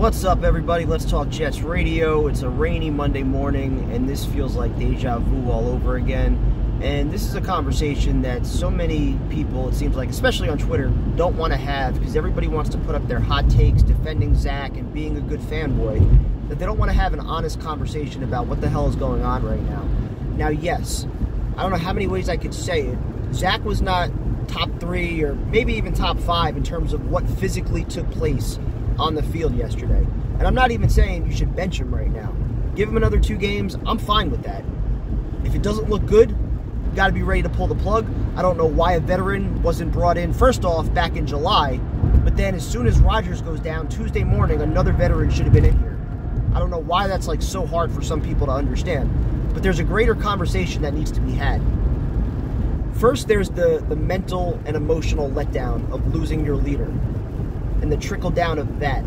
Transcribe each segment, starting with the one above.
What's up, everybody? Let's talk Jets radio. It's a rainy Monday morning, and this feels like deja vu all over again. And this is a conversation that so many people, it seems like, especially on Twitter, don't want to have because everybody wants to put up their hot takes defending Zach and being a good fanboy, that they don't want to have an honest conversation about what the hell is going on right now. Now, yes, I don't know how many ways I could say it. Zach was not top three or maybe even top five in terms of what physically took place on the field yesterday. And I'm not even saying you should bench him right now. Give him another two games. I'm fine with that. If it doesn't look good, you got to be ready to pull the plug. I don't know why a veteran wasn't brought in, first off, back in July. But then as soon as Rodgers goes down Tuesday morning, another veteran should have been in here. I don't know why that's like so hard for some people to understand. But there's a greater conversation that needs to be had. First, there's the, the mental and emotional letdown of losing your leader and the trickle down of that.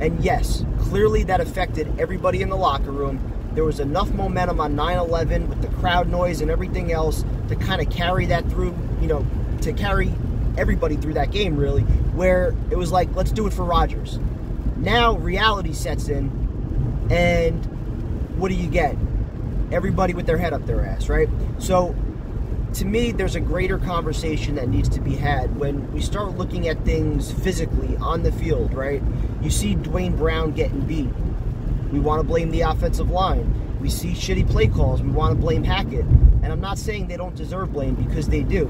And yes, clearly that affected everybody in the locker room. There was enough momentum on 9 11 with the crowd noise and everything else to kind of carry that through, you know, to carry everybody through that game, really, where it was like, let's do it for Rodgers. Now reality sets in, and what do you get? Everybody with their head up their ass, right? So to me, there's a greater conversation that needs to be had when we start looking at things physically on the field, right? You see Duane Brown getting beat. We want to blame the offensive line. We see shitty play calls. We want to blame Hackett. And I'm not saying they don't deserve blame because they do.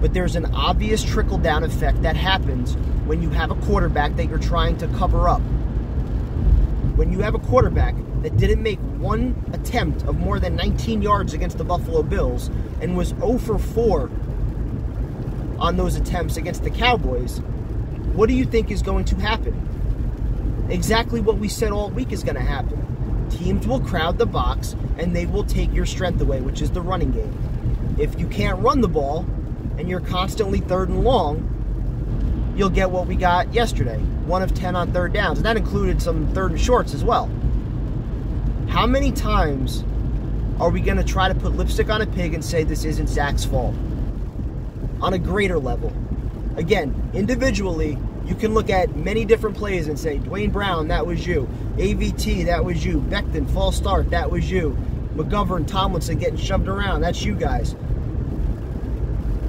But there's an obvious trickle down effect that happens when you have a quarterback that you're trying to cover up. When you have a quarterback that didn't make one attempt of more than 19 yards against the Buffalo Bills and was 0 for 4 on those attempts against the Cowboys, what do you think is going to happen? Exactly what we said all week is going to happen. Teams will crowd the box and they will take your strength away, which is the running game. If you can't run the ball and you're constantly third and long, you'll get what we got yesterday one of 10 on third downs. And that included some third and shorts as well. How many times are we going to try to put lipstick on a pig and say this isn't Zach's fault? On a greater level. Again, individually, you can look at many different plays and say, Duane Brown, that was you. AVT, that was you. Becton, false start, that was you. McGovern, Tomlinson getting shoved around, that's you guys.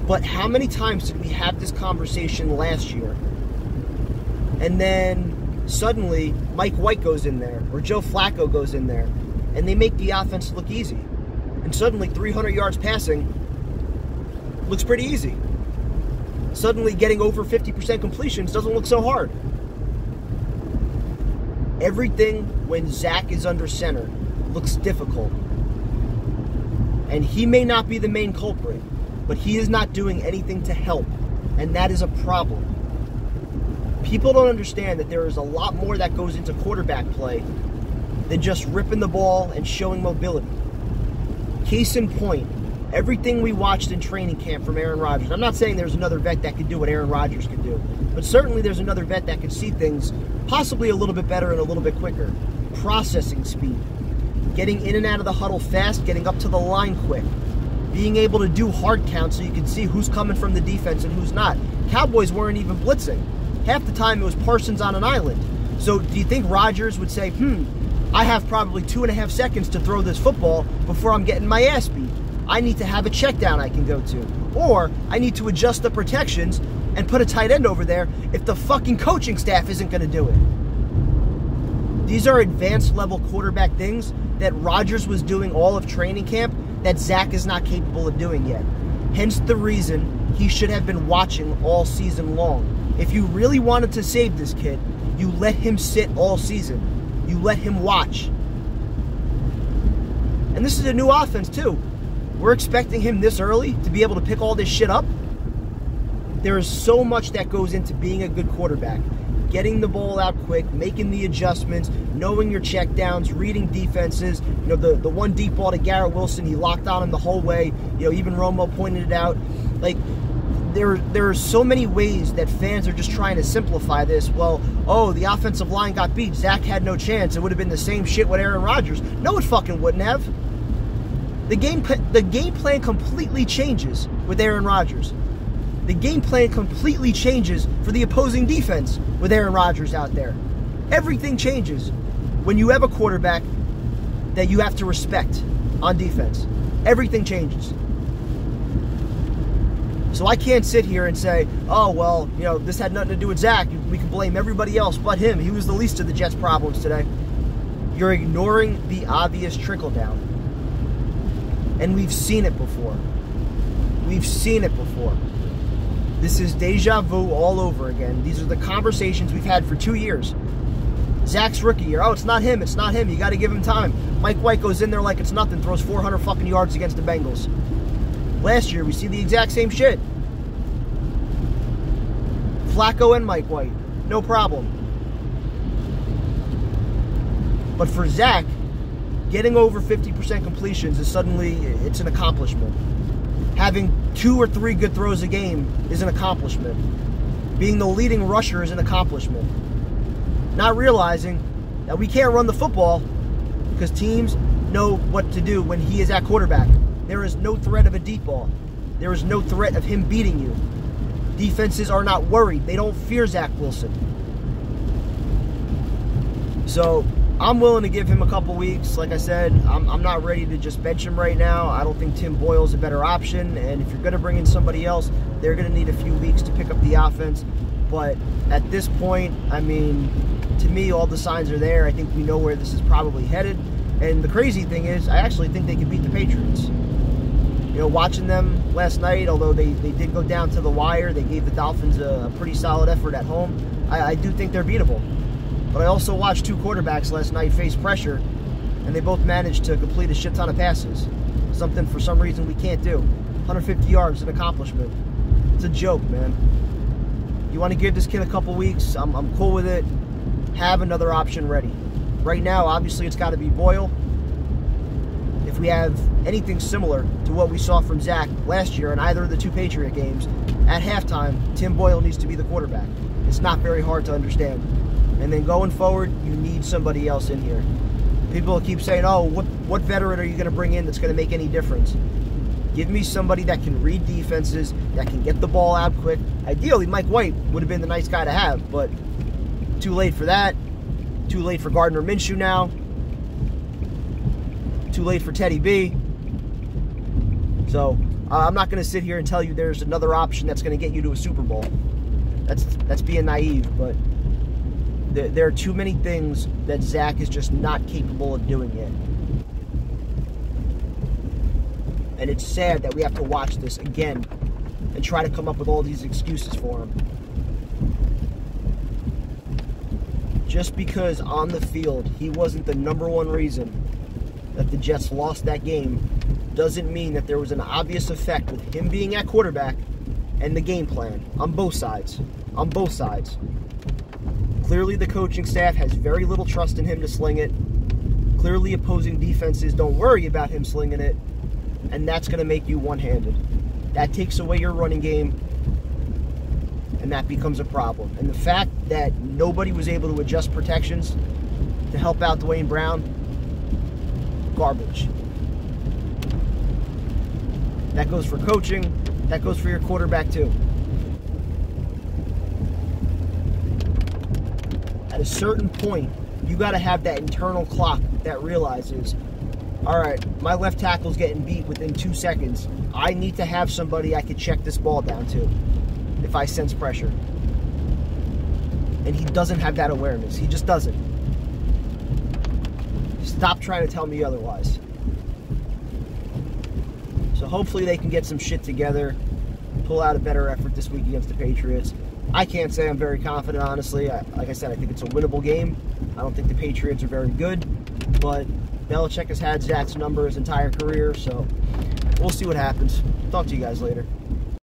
But how many times did we have this conversation last year? And then suddenly Mike White goes in there or Joe Flacco goes in there and they make the offense look easy. And suddenly 300 yards passing looks pretty easy. Suddenly getting over 50% completions doesn't look so hard. Everything when Zach is under center looks difficult. And he may not be the main culprit, but he is not doing anything to help. And that is a problem people don't understand that there is a lot more that goes into quarterback play than just ripping the ball and showing mobility. Case in point, everything we watched in training camp from Aaron Rodgers. I'm not saying there's another vet that could do what Aaron Rodgers could do, but certainly there's another vet that could see things possibly a little bit better and a little bit quicker. Processing speed, getting in and out of the huddle fast, getting up to the line quick, being able to do hard counts so you can see who's coming from the defense and who's not. Cowboys weren't even blitzing half the time it was Parsons on an island. So do you think Rodgers would say, hmm, I have probably two and a half seconds to throw this football before I'm getting my ass beat? I need to have a check down I can go to. Or I need to adjust the protections and put a tight end over there if the fucking coaching staff isn't going to do it. These are advanced level quarterback things that Rodgers was doing all of training camp that Zach is not capable of doing yet. Hence the reason he should have been watching all season long if you really wanted to save this kid, you let him sit all season. You let him watch. And this is a new offense, too. We're expecting him this early to be able to pick all this shit up. There is so much that goes into being a good quarterback. Getting the ball out quick, making the adjustments, knowing your checkdowns, reading defenses. You know, the, the one deep ball to Garrett Wilson, he locked on him the whole way. You know, even Romo pointed it out. Like, there there are so many ways that fans are just trying to simplify this. Well, oh, the offensive line got beat. Zach had no chance. It would have been the same shit with Aaron Rodgers. No, it fucking wouldn't have. The game the game plan completely changes with Aaron Rodgers. The game plan completely changes for the opposing defense with Aaron Rodgers out there. Everything changes when you have a quarterback that you have to respect on defense. Everything changes. So I can't sit here and say, oh, well, you know, this had nothing to do with Zach. We can blame everybody else but him. He was the least of the Jets' problems today. You're ignoring the obvious trickle down. And we've seen it before. We've seen it before. This is deja vu all over again. These are the conversations we've had for two years. Zach's rookie year. Oh, it's not him. It's not him. You got to give him time. Mike White goes in there like it's nothing, throws 400 fucking yards against the Bengals. Last year, we see the exact same shit. Flacco and Mike White, no problem. But for Zach, getting over 50% completions is suddenly it's an accomplishment. Having two or three good throws a game is an accomplishment. Being the leading rusher is an accomplishment. Not realizing that we can't run the football because teams know what to do when he is at quarterback. There is no threat of a deep ball. There is no threat of him beating you. Defenses are not worried. They don't fear Zach Wilson. So I'm willing to give him a couple weeks. Like I said, I'm, I'm not ready to just bench him right now. I don't think Tim Boyle's a better option. And if you're going to bring in somebody else, they're going to need a few weeks to pick up the offense. But at this point, I mean, to me, all the signs are there. I think we know where this is probably headed. And the crazy thing is, I actually think they can beat the Patriots. You know, watching them last night, although they, they did go down to the wire, they gave the Dolphins a, pretty solid effort at home. I, I do think they're beatable. But I also watched two quarterbacks last night face pressure, and they both managed to complete a shit ton of passes. Something for some reason we can't do. 150 yards, an accomplishment. It's a joke, man. You want to give this kid a couple weeks? I'm, I'm cool with it. Have another option ready. Right now, obviously, it's got to be Boyle if we have anything similar to what we saw from Zach last year in either of the two Patriot games, at halftime, Tim Boyle needs to be the quarterback. It's not very hard to understand. And then going forward, you need somebody else in here. People keep saying, oh, what, what veteran are you going to bring in that's going to make any difference? Give me somebody that can read defenses, that can get the ball out quick. Ideally, Mike White would have been the nice guy to have, but too late for that. Too late for Gardner Minshew now. Too late for Teddy B. So uh, I'm not going to sit here and tell you there's another option that's going to get you to a Super Bowl. That's that's being naive, but there, there are too many things that Zach is just not capable of doing yet. And it's sad that we have to watch this again and try to come up with all these excuses for him. Just because on the field he wasn't the number one reason that the Jets lost that game doesn't mean that there was an obvious effect with him being at quarterback and the game plan on both sides. On both sides. Clearly, the coaching staff has very little trust in him to sling it. Clearly, opposing defenses don't worry about him slinging it, and that's going to make you one handed. That takes away your running game, and that becomes a problem. And the fact that nobody was able to adjust protections to help out Duane Brown garbage. That goes for coaching, that goes for your quarterback too. At a certain point, you got to have that internal clock that realizes, all right, my left tackle's getting beat within two seconds. I need to have somebody I could check this ball down to if I sense pressure. And he doesn't have that awareness. He just doesn't. Stop trying to tell me otherwise. So hopefully they can get some shit together, pull out a better effort this week against the Patriots. I can't say I'm very confident, honestly. I, like I said, I think it's a winnable game. I don't think the Patriots are very good, but Belichick has had Zach's number his entire career, so we'll see what happens. Talk to you guys later.